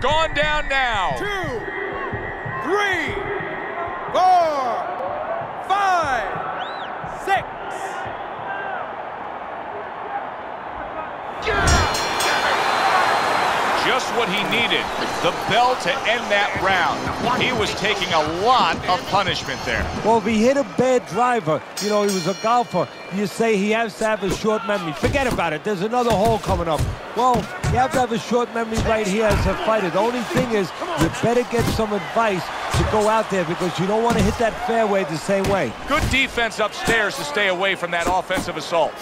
gone down now. Two, three, Just what he needed. The bell to end that round. He was taking a lot of punishment there. Well, if he hit a bad driver, you know, he was a golfer, you say he has to have a short memory. Forget about it. There's another hole coming up. Well, you have to have a short memory right here as a fighter. The only thing is you better get some advice to go out there because you don't want to hit that fairway the same way. Good defense upstairs to stay away from that offensive assault.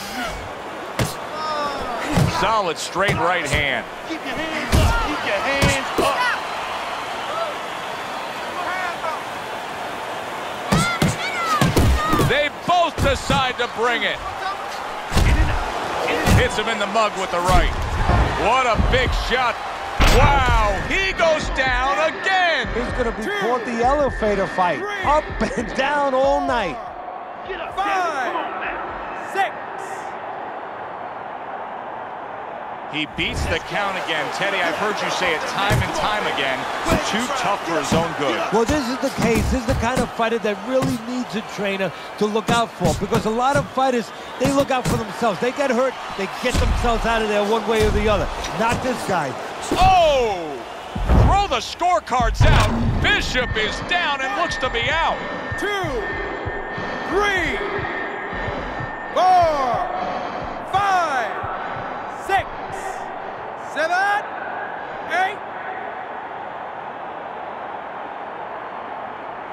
Solid straight right hand. Keep your hands up. Keep your hands up. They both decide to bring it. Hits him in the mug with the right. What a big shot. Wow, he goes down again. He's going to be caught the elevator fight. Up and down all night. Get up, Five. He beats the count again. Teddy, I've heard you say it time and time again. Too tough for his own good. Well, this is the case. This is the kind of fighter that really needs a trainer to look out for because a lot of fighters, they look out for themselves. They get hurt, they get themselves out of there one way or the other. Not this guy. Oh! Throw the scorecards out. Bishop is down and looks to be out. Two, three, four, five, six, seven, eight.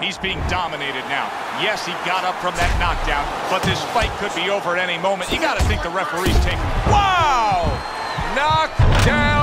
He's being dominated now. Yes, he got up from that knockdown, but this fight could be over at any moment. You got to think the referee's taking. Wow! Knockdown!